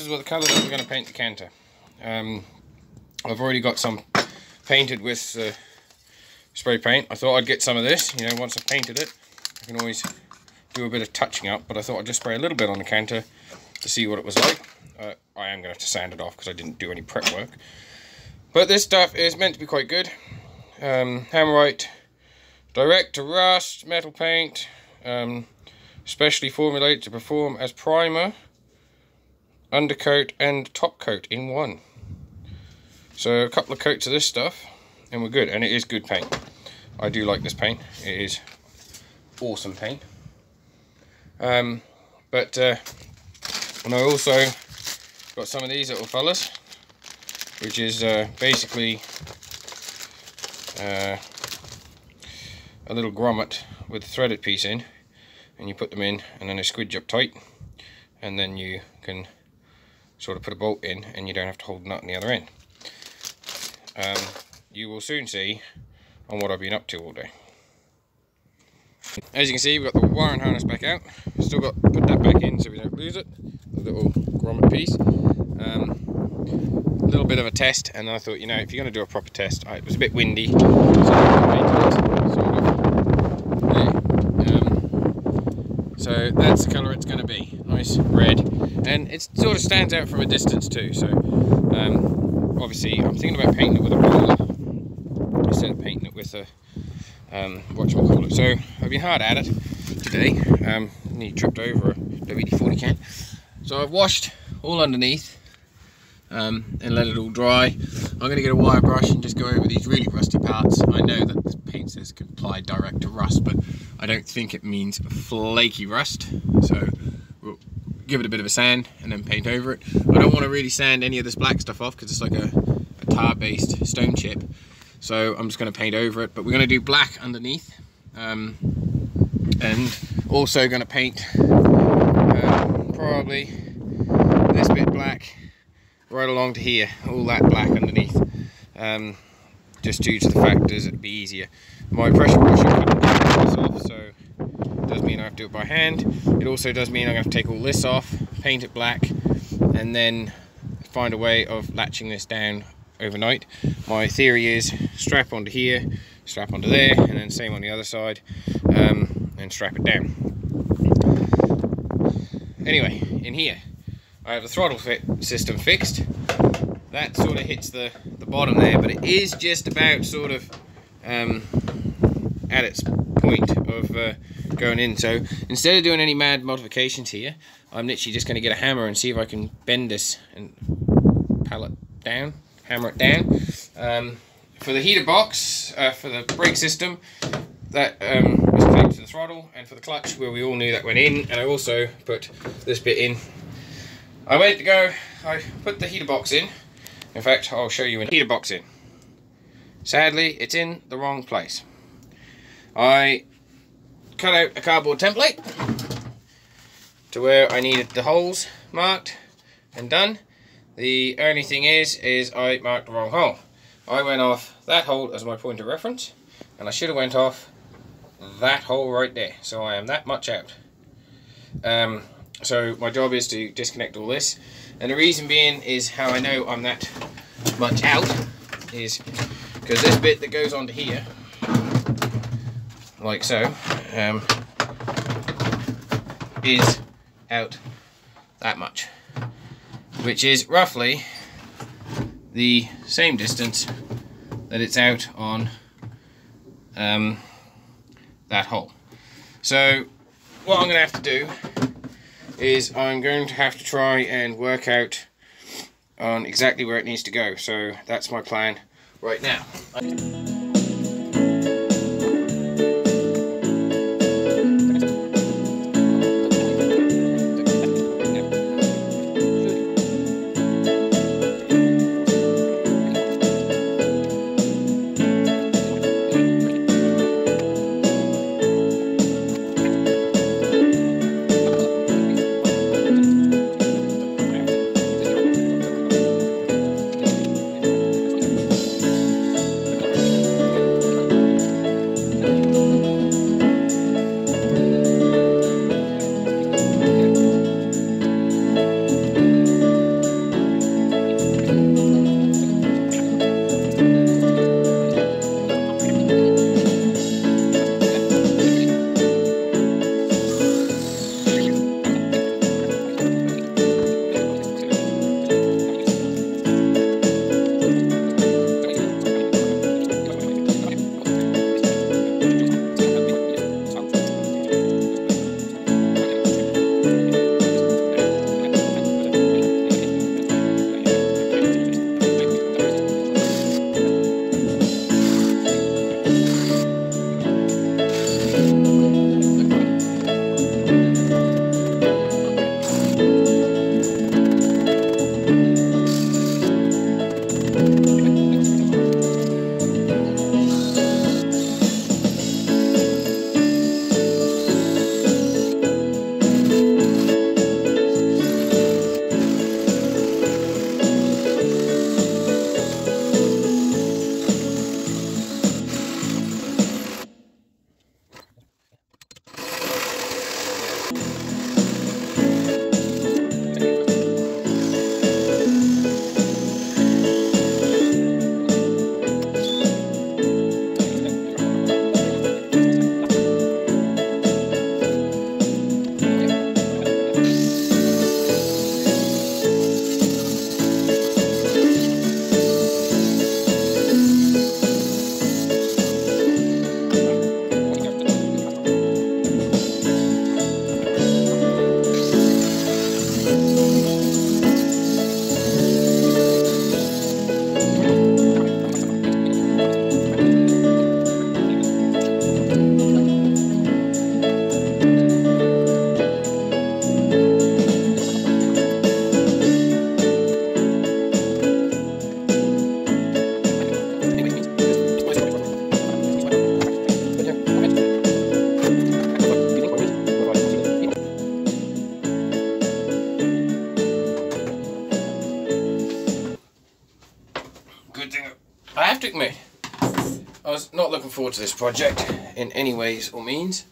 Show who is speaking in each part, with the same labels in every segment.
Speaker 1: is what the colour that we're going to paint the canter. Um, I've already got some painted with uh, spray paint. I thought I'd get some of this, you know, once I've painted it. I can always do a bit of touching up, but I thought I'd just spray a little bit on the canter to see what it was like. Uh, I am going to have to sand it off because I didn't do any prep work. But this stuff is meant to be quite good. Um, Hammerite direct to rust metal paint, um, specially formulated to perform as primer, undercoat and top coat in one. So a couple of coats of this stuff and we're good. And it is good paint. I do like this paint. It is awesome paint. Um, but uh, and I also got some of these little fellas, which is uh, basically uh, a little grommet with a threaded piece in, and you put them in, and then they squidge up tight, and then you can sort of put a bolt in, and you don't have to hold the nut on the other end. Um, you will soon see on what I've been up to all day. As you can see, we've got the wiring harness back out. Still got to put that back in so we don't lose it. The little grommet piece. Um, a little bit of a test, and I thought, you know, if you're going to do a proper test, it was a bit windy, so I sort of um, so that's the colour it's going to be. Nice red, and it sort of stands out from a distance too. So um, obviously, I'm thinking about painting it with a roller instead of painting it with a um, whatchamacallit. So I've been hard at it today. Um, nearly tripped over a WD-40 can. So I've washed all underneath um, and let it all dry. I'm going to get a wire brush and just go over these really rusty parts. I know that the paint says can apply direct to rust, but I don't think it means flaky rust. So we'll give it a bit of a sand and then paint over it. I don't want to really sand any of this black stuff off because it's like a, a tar-based stone chip. So I'm just going to paint over it, but we're going to do black underneath. Um, and also going to paint uh, probably this bit black right along to here, all that black underneath. Um, just due to the fact that it'd be easier. My pressure washer couldn't get this off, so it does mean I have to do it by hand. It also does mean I'm going to take all this off, paint it black, and then find a way of latching this down overnight. My theory is strap onto here, strap onto there, and then same on the other side, um, and strap it down. Anyway, in here, I have the throttle system fixed. That sort of hits the, the bottom there, but it is just about sort of um, at its point of uh, going in. So instead of doing any mad modifications here, I'm literally just going to get a hammer and see if I can bend this and pallet down hammer it down. Um, for the heater box, uh, for the brake system, that um, is connected to the throttle, and for the clutch, where we all knew that went in, and I also put this bit in. I went to go, I put the heater box in. In fact, I'll show you a heater box in. Sadly, it's in the wrong place. I cut out a cardboard template to where I needed the holes marked and done. The only thing is, is I marked the wrong hole. I went off that hole as my point of reference, and I should have went off that hole right there. So I am that much out. Um, so my job is to disconnect all this. And the reason being is how I know I'm that much out is because this bit that goes onto here, like so, um, is out that much which is roughly the same distance that it's out on um, that hole. So what I'm going to have to do is I'm going to have to try and work out on exactly where it needs to go. So that's my plan right now. I to this project in any ways or means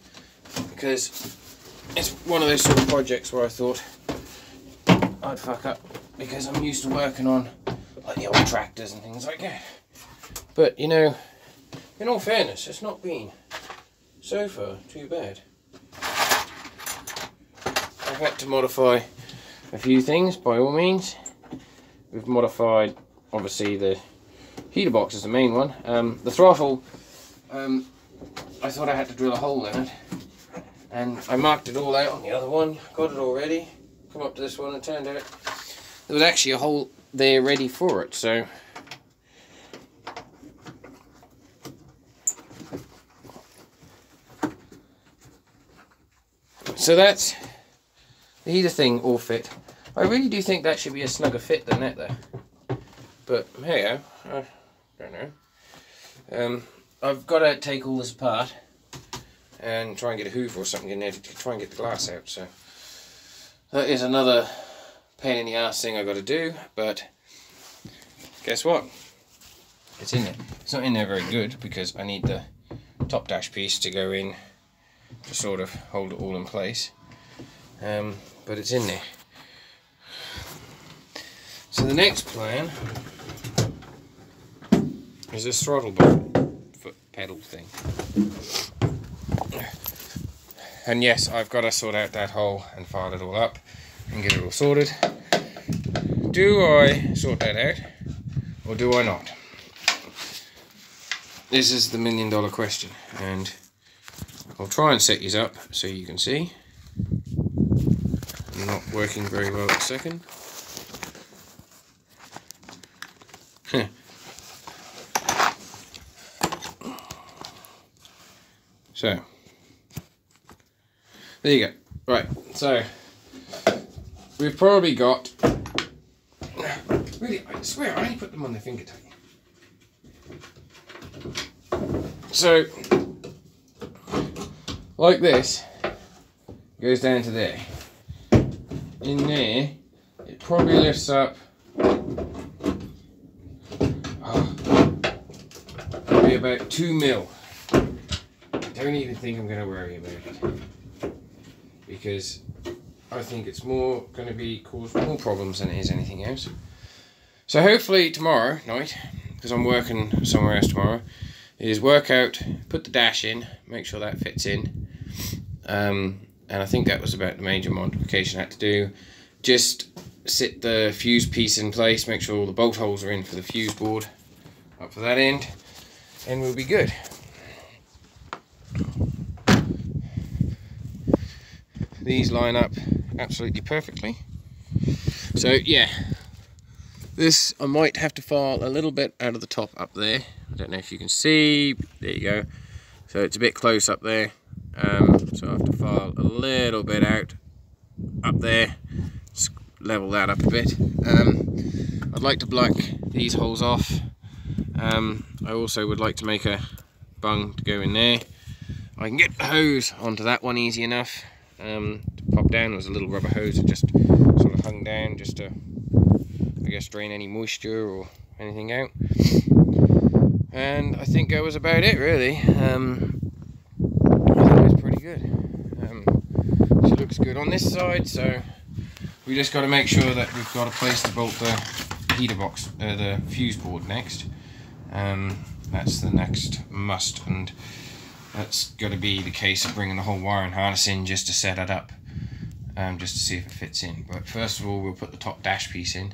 Speaker 1: because it's one of those sort of projects where I thought I'd fuck up because I'm used to working on like the old tractors and things like that. But you know, in all fairness, it's not been so far too bad. I've had to modify a few things by all means. We've modified obviously the heater box is the main one. Um, the throttle, um, I thought I had to drill a hole in it. And I marked it all out on the other one, got it all ready, come up to this one and turned out there was actually a hole there ready for it so. So that's the heater thing all fit. I really do think that should be a snugger fit than that though. But hey I don't know. Um, I've got to take all this apart and try and get a hoover or something in there to try and get the glass out. So that is another pain in the ass thing I've got to do. But guess what? It's in there. It's not in there very good because I need the top dash piece to go in to sort of hold it all in place. Um, but it's in there. So the next plan is this throttle foot pedal thing. And yes, I've got to sort out that hole and file it all up and get it all sorted. Do I sort that out or do I not? This is the million dollar question and I'll try and set these up so you can see. I'm not working very well at the second. So there you go. Right, so we've probably got. Really, I swear I only put them on the finger tape. So, like this, goes down to there. In there, it probably lifts up. Ah, oh, probably about two mil. I don't even think I'm going to worry about it because I think it's more going to be cause more problems than it is anything else. So hopefully tomorrow night, because I'm working somewhere else tomorrow, is work out, put the dash in, make sure that fits in. Um, and I think that was about the major modification I had to do. Just sit the fuse piece in place, make sure all the bolt holes are in for the fuse board up for that end, and we'll be good. These line up absolutely perfectly. So yeah, this I might have to file a little bit out of the top up there. I don't know if you can see, there you go. So it's a bit close up there. Um, so I have to file a little bit out up there, Just level that up a bit. Um, I'd like to black these holes off. Um, I also would like to make a bung to go in there. I can get the hose onto that one easy enough um, to pop down was a little rubber hose that just sort of hung down just to I guess drain any moisture or anything out. And I think that was about it really. Um, I think it was pretty good. Um, she looks good on this side so we just got to make sure that we've got a place to bolt the heater box uh, the fuse board next. Um, that's the next must and that's got to be the case of bringing the whole wiring harness in just to set it up um, just to see if it fits in. But first of all we'll put the top dash piece in.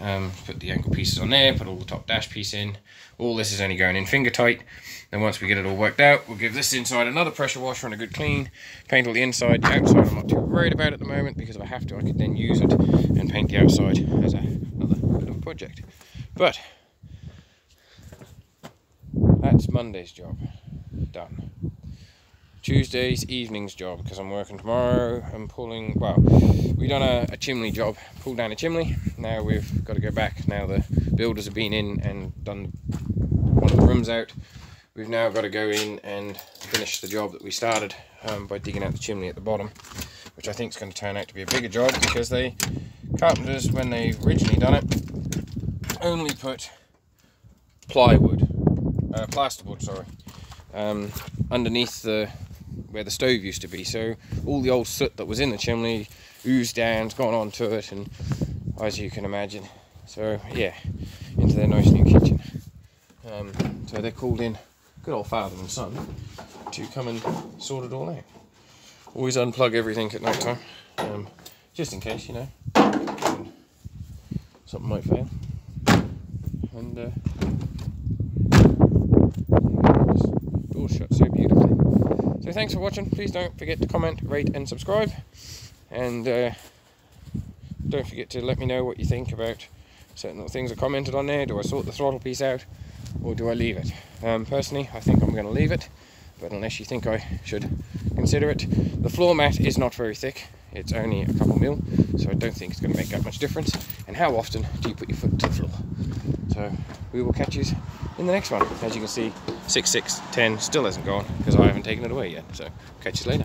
Speaker 1: Um, put the ankle pieces on there put all the top dash piece in. All this is only going in finger tight. Then once we get it all worked out we'll give this inside another pressure washer and a good clean. Paint all the inside the outside I'm not too worried about at the moment because if I have to I could then use it and paint the outside as a, another bit of a project. But that's Monday's job done. Tuesday's evening's job because I'm working tomorrow. I'm pulling, well, we done a, a, chimney job, pulled down a chimney. Now we've got to go back. Now the builders have been in and done one of the rooms out. We've now got to go in and finish the job that we started um, by digging out the chimney at the bottom, which I think is going to turn out to be a bigger job because they, carpenters, when they originally done it, only put plywood, uh, plasterboard, sorry, um, underneath the where the stove used to be. So all the old soot that was in the chimney oozed down, gone onto it, and as you can imagine. So yeah, into their nice new kitchen. Um, so they're called in, good old father and son, to come and sort it all out. Always unplug everything at night time, um, just in case, you know, something might fail. And uh, door shut so beautifully. So thanks for watching. Please don't forget to comment, rate, and subscribe. And uh, don't forget to let me know what you think about certain little things I commented on there. Do I sort the throttle piece out, or do I leave it? Um, personally, I think I'm going to leave it. But unless you think I should consider it, the floor mat is not very thick. It's only a couple mil, so I don't think it's going to make that much difference. And how often do you put your foot to the floor? So we will catch you in the next one. As you can see, 6610 still hasn't gone because I haven't taken it away yet. So catch you later.